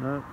No.